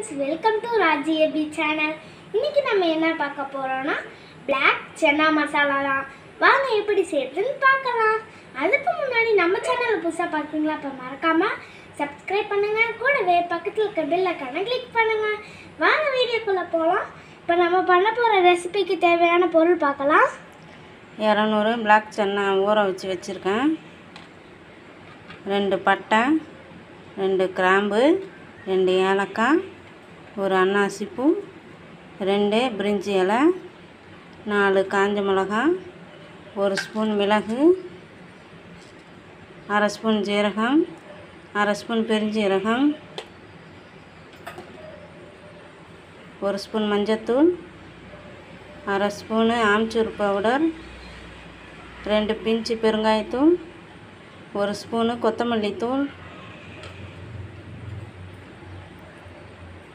Friends welcome to Raji A B channel இன்றைக்கி நம்ம என்ன பார்க்க போகிறோன்னா பிளாக் சன்னா மசாலா தான். வாங்க எப்படி செய்யறதுன்னு பார்க்கலாம். அதுக்கு முன்னாடி நம்ம சேனல் புதுசாக பார்க்குறீங்களா இப்போ மறக்காமல் சப்ஸ்கிரைப் பண்ணுங்க. கூடவே பக்கத்தில் இருக்க பில்லை கணக்கு கிளிக் பண்ணுங்கள் வாங்க வீடியோக்குள்ளே போகலாம் இப்போ நம்ம பண்ண போகிற ரெசிபிக்கு தேவையான பொருள் பார்க்கலாம். இரநூறு பிளாக் சன்னா ஊற வச்சு வச்சுருக்கேன். ரெண்டு பட்டை ரெண்டு கிராம்பு ரெண்டு ஏலக்காய் ஒரு அன்னாசி பூ ரெண்டு பிரிஞ்சி இலை நாலு காஞ்ச மிளகா ஒரு ஸ்பூன் மிளகு அரை ஸ்பூன் ஜீரகம் அரை ஸ்பூன் பெருஞ்சீரகம் ஒரு ஸ்பூன் மஞ்சத்தூள் அரை ஸ்பூனு ஆம்ச்சூர் பவுடர் ரெண்டு பிஞ்சு பெருங்காயத்தூள் ஒரு ஸ்பூனு கொத்தமல்லி தூள்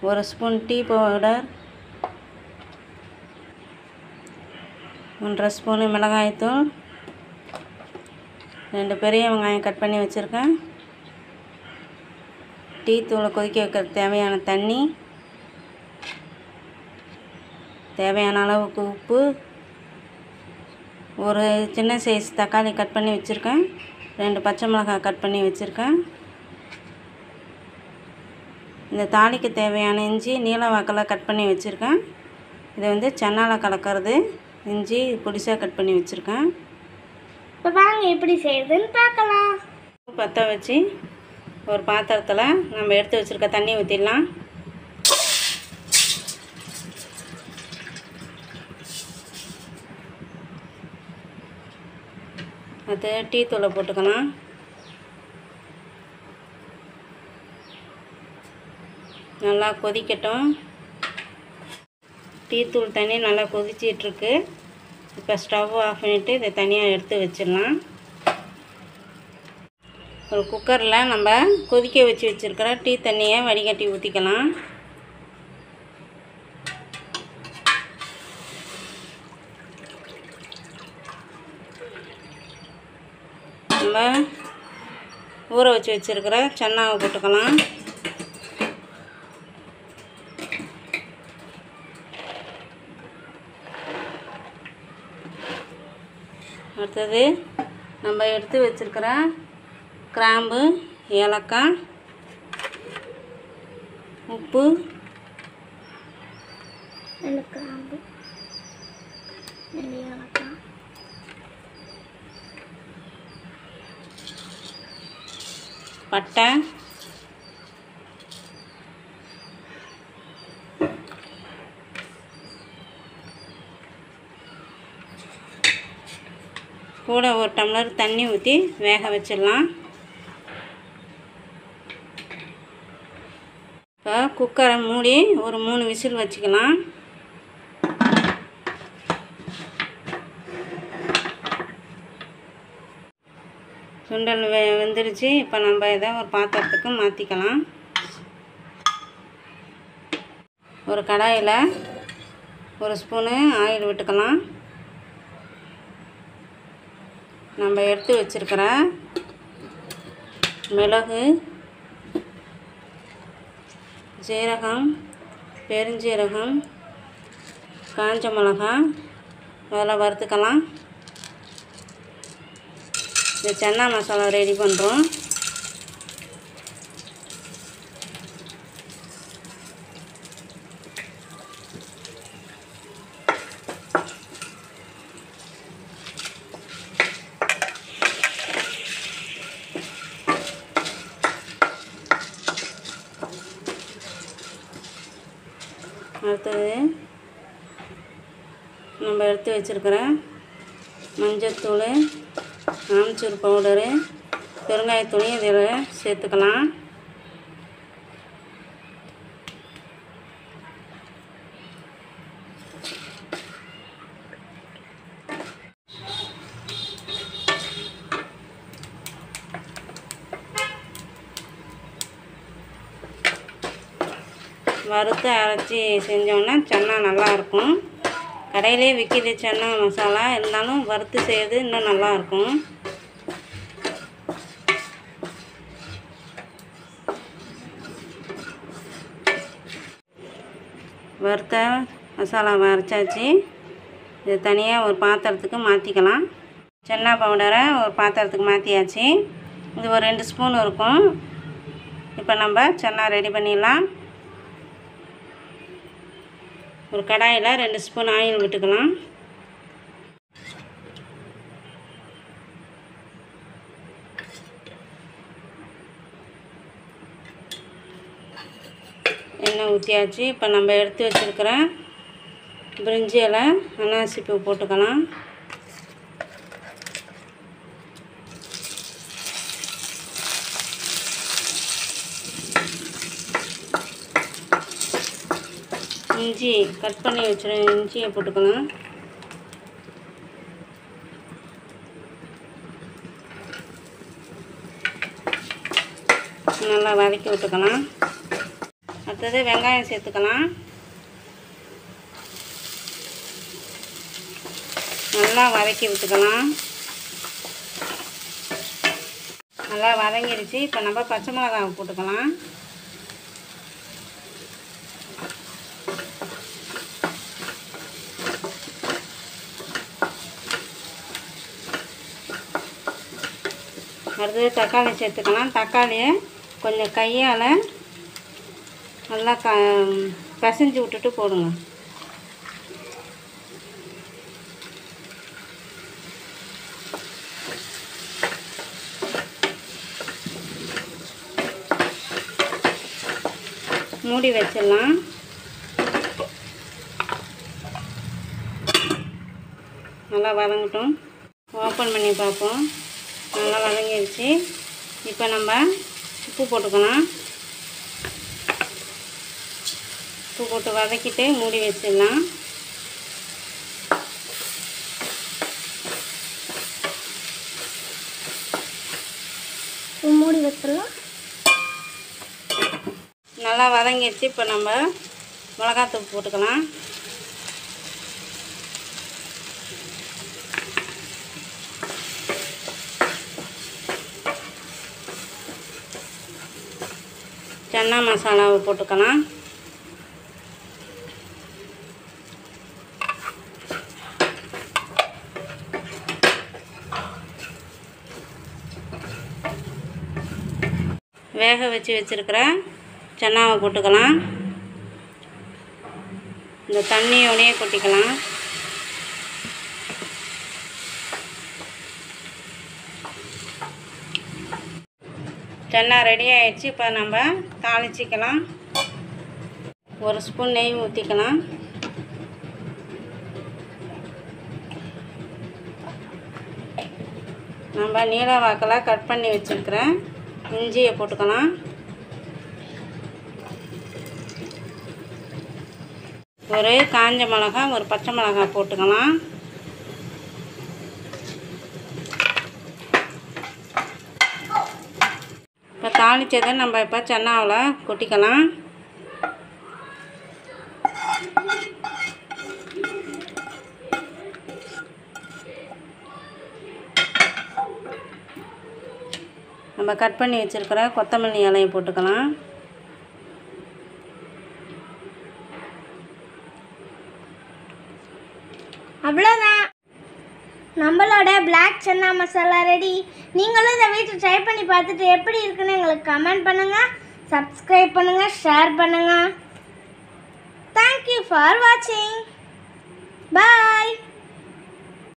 ஒரு ஸ்பூன் டீ பவுடர் ஒன்றரை ஸ்பூனு மிளகாய்த்தூள் ரெண்டு பெரிய வெங்காயம் கட் பண்ணி வச்சுருக்கேன். டீ தூளை கொதிக்க வைக்க தேவையான தண்ணி தேவையான அளவுக்கு உப்பு ஒரு சின்ன சைஸ் தக்காளி கட் பண்ணி வச்சுருக்கேன். ரெண்டு பச்சை மிளகாய் கட் பண்ணி வச்சுருக்கேன். இந்த தாளிக்கு தேவையான இஞ்சி நீல வாக்கில் கட் பண்ணி வச்சுருக்கேன். இது வந்து சென்னால் கலக்கிறது. இஞ்சி பொடிசாக கட் பண்ணி வச்சுருக்கேன். இப்போ வாங்க எப்படி செய்யறதுன்னு பார்க்கலாம். பற்ற வச்சு ஒரு பாத்திரத்தில் நம்ம எடுத்து வச்சுருக்க தண்ணி ஊற்றிடலாம் அது டீ தூளை போட்டுக்கலாம். நல்லா கொதிக்கட்டும். டீத்தூள் தண்ணி நல்லா கொதிச்சிட்ருக்கு. இப்போ ஸ்டவ் ஆஃப் பண்ணிவிட்டு இதை தனியாக எடுத்து வச்சிடலாம். ஒரு குக்கரில் நம்ம கொதிக்க வச்சு வச்சுருக்கிற டீ தண்ணியை வடிகட்டி ஊற்றிக்கலாம் நம்ம ஊற வச்சு வச்சுருக்கிற சன்னாவை போட்டுக்கலாம். அடுத்தது நம்ம எடுத்து வச்சுருக்கிற கிராம்பு ஏலக்காய் உப்பு ரெண்டு கிராம்பு ரெண்டு ஏலக்காய். பட்டை கூட ஒரு டம்ளர் தண்ணி ஊற்றி வேக வச்சிடலாம். இப்போ குக்கரை மூடி ஒரு மூணு விசில் வச்சுக்கலாம். சுண்டல் வெ வெந்துடுச்சு இப்போ நம்ம இதை ஒரு பாத்திரத்துக்கு மாற்றிக்கலாம் ஒரு கடாயில் ஒரு ஸ்பூனு ஆயில் விட்டுக்கலாம். நம்ம எடுத்து வச்சுருக்கிற மிளகு ஜீரகம் பெருஞ்சீரகம் காஞ்ச மிளகாய் அதெல்லாம் வறுத்துக்கலாம். இந்த சென்னா மசாலா ரெடி பண்ணுறோம் அடுத்தது நம்ம எடுத்து வச்சுருக்கிற மஞ்சத்தூள் ஆம்ச்சூர் பவுடரு பெருங்காயத்தூளையும் இதில் சேர்த்துக்கலாம். வறுத்து அரைச்சி செஞ்சோன்னா சன்னா நல்லாயிருக்கும். கடையிலே விற்கிது சன்னா மசாலா இருந்தாலும் வறுத்து செய்கிறது இன்னும் நல்லாயிருக்கும். வறுத்த மசாலா அரைச்சாச்சு. இது தனியாக ஒரு பாத்திரத்துக்கு மாற்றிக்கலாம் சென்னா பவுடரை ஒரு பாத்திரத்துக்கு மாற்றியாச்சு இது ஒரு ரெண்டு ஸ்பூன் இருக்கும். இப்போ நம்ம சென்னா ரெடி பண்ணிடலாம். ஒரு கடாயில் ரெண்டு ஸ்பூன் ஆயில் விட்டுக்கலாம். எண்ணெய் ஊற்றியாச்சு இப்போ நம்ம எடுத்து வச்சுருக்கிற பிரிஞ்சி இலை போட்டுக்கலாம். இஞ்சி கட் பண்ணி வச்சுருக்க இஞ்சியை போட்டுக்கலாம் நல்லா வதக்கி விட்டுக்கலாம். அடுத்தது வெங்காயம் சேர்த்துக்கலாம். நல்லா வதக்கி விட்டுக்கலாம். நல்லா வதங்கிடுச்சு இப்போ நம்ம பச்சை மிளகாவை போட்டுக்கலாம். அது தக்காளி சேர்த்துக்கலாம். தக்காளியை கொஞ்சம் கையால் நல்லா க பிசைஞ்சு விட்டுட்டு போடுங்க. மூடி வச்சிடலாம். நல்லா வதங்கட்டும். ஓப்பன் பண்ணி பார்ப்போம். நல்லா வதங்கிடுச்சு இப்போ நம்ம உப்பு போட்டுக்கலாம். உப்பு போட்டு வதக்கிட்டு மூடி வச்சிடலாம். மூடி வச்சிடலாம். நல்லா வதங்கிடுச்சு இப்போ நம்ம மிளகாத்தூள் போட்டுக்கலாம். சன்னா மசாலாவை போட்டுக்கலாம். வேக வச்சு வச்சுருக்கிற சன்னாவை போட்டுக்கலாம். இந்த தண்ணியோடையே கொட்டிக்கலாம். சன்னா ரெடி ஆயிடுச்சு. இப்போ நம்ம தாளிச்சிக்கலாம். ஒரு ஸ்பூன் நெய் ஊற்றிக்கலாம் நம்ம நீல வாக்கில் கட் பண்ணி வச்சுருக்கிறேன் இஞ்சியை போட்டுக்கலாம். ஒரு காஞ்ச மிளகா ஒரு பச்சை மிளகா போட்டுக்கலாம் இப்போ தாளித்ததை நம்ம இப்போ சென்னாவில் கொட்டிக்கலாம். நம்ம கட் பண்ணி வச்சுருக்கிற கொத்தமல்லி இலையை போட்டுக்கலாம். அவ்வளோதான் நம்மளோட பிளாக் சன்னா மசாலா ரெடி நீங்களும் இதை வீட்டில் ட்ரை பண்ணி பார்த்துட்டு எப்படி இருக்குன்னு எங்களுக்கு கமெண்ட் பண்ணுங்கள் சப்ஸ்கிரைப் பண்ணுங்கள் ஷேர் பண்ணுங்கள் தேங்க்யூ ஃபார் வாட்சிங் பாய்